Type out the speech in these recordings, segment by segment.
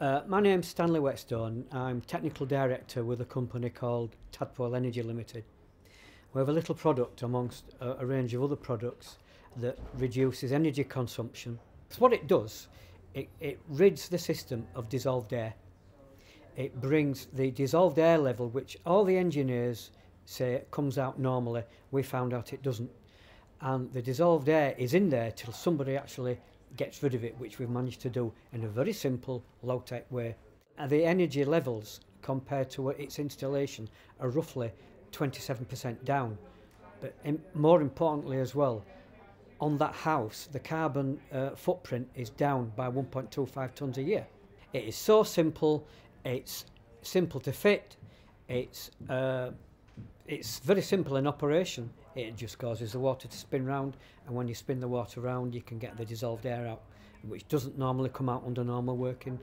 Uh, my name's Stanley Whetstone. I'm technical director with a company called Tadpole Energy Limited. We have a little product amongst a, a range of other products that reduces energy consumption. So what it does, it, it rids the system of dissolved air. It brings the dissolved air level, which all the engineers say comes out normally. We found out it doesn't. And the dissolved air is in there till somebody actually gets rid of it, which we've managed to do in a very simple, low-tech way. And the energy levels compared to its installation are roughly 27% down. But more importantly as well, on that house, the carbon uh, footprint is down by 1.25 tonnes a year. It is so simple, it's simple to fit, it's uh, it's very simple in operation, it just causes the water to spin round and when you spin the water round you can get the dissolved air out which doesn't normally come out under normal working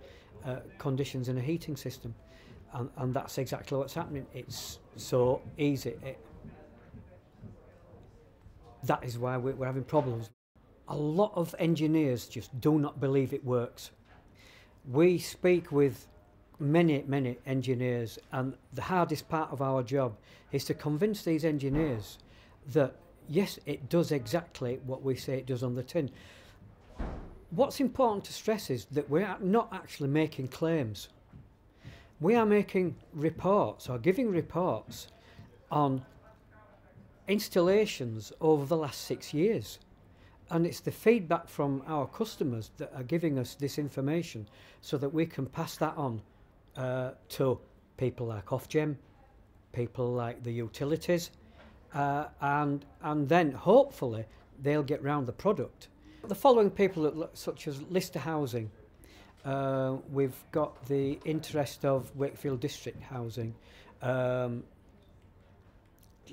uh, conditions in a heating system. And, and that's exactly what's happening. It's so easy. It, that is why we're, we're having problems. A lot of engineers just do not believe it works. We speak with many, many engineers, and the hardest part of our job is to convince these engineers that yes, it does exactly what we say it does on the tin. What's important to stress is that we're not actually making claims. We are making reports or giving reports on installations over the last six years. And it's the feedback from our customers that are giving us this information so that we can pass that on uh, to people like Ofgem, people like the utilities, uh, and and then hopefully they'll get round the product. The following people, such as Lister Housing, uh, we've got the interest of Wakefield District Housing. Um,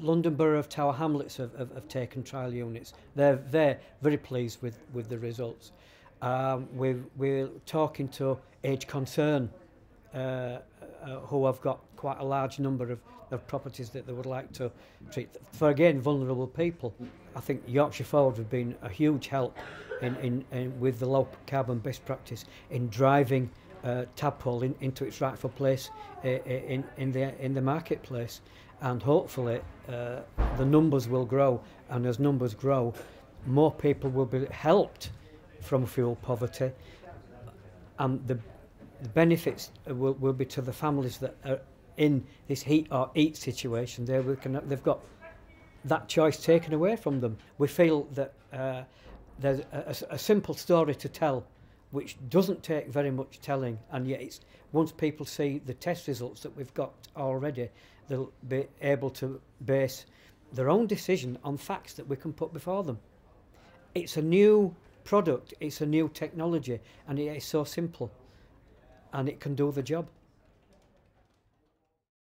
London Borough of Tower Hamlets have, have, have taken trial units. They're, they're very pleased with, with the results. Um, we're, we're talking to Age Concern, uh, uh, who have got quite a large number of, of properties that they would like to treat. For again, vulnerable people, I think Yorkshire Forward have been a huge help in, in, in with the low carbon best practice in driving uh, Tadpole in, into its rightful place uh, in, in, the, in the marketplace. And hopefully uh, the numbers will grow and as numbers grow, more people will be helped from fuel poverty and the the benefits will, will be to the families that are in this heat or eat situation, they can, they've got that choice taken away from them. We feel that uh, there's a, a, simple story to tell which doesn't take very much telling and yet it's once people see the test results that we've got already they'll be able to base their own decision on facts that we can put before them. It's a new product, it's a new technology and it is so simple and it can do the job.